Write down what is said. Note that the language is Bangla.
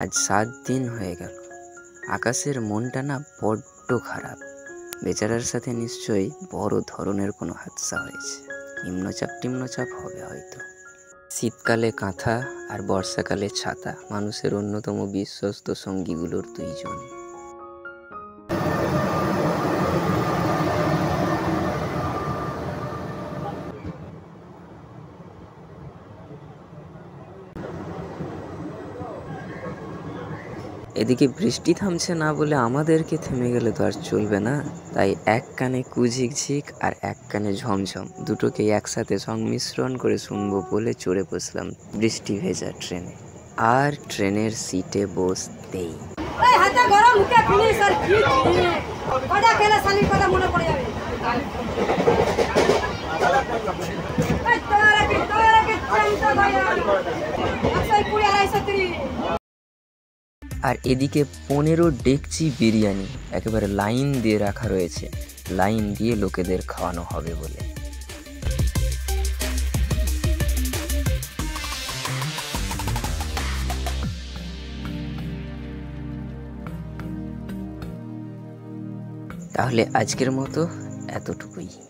আজ সাত দিন হয়ে গেল। আকাশের মনটা না বড্ড খারাপ। বেচারার সাথে নিশ্চয়ই বড় ধরনের কোনো হাদসা হয়েছে। নিম্নচাপ টিম্নচাপ হবে হয়তো। শীতকালে কাঁথা আর বর্ষাকালে ছাতা, মানুষের অন্যতম বিশ্বস্ত সঙ্গীগুলোর দুইজন। এদিকে বৃষ্টি থামছে না বলে আমাদেরকে থেমে গেলে তো আর চলবে না। তাই এক কানে কুঝিকঝিক আর এক কানে ঝমঝম। দুটোকে একসাথে সংমিশ্রণ করে শুনব বলে চড়ে বসলাম বৃষ্টি ভেজা ট্রেনে। আর ট্রেনের সিটে বসতেই। আর এদিকে পনেরো ডেকচি বিরিয়ানি একেবারে লাইন দিয়ে রাখা রয়েছে। লাইন দিয়ে লোকেদের খাওয়ানো হবে বলে। তাহলে আজকের মতো এতটুকুই।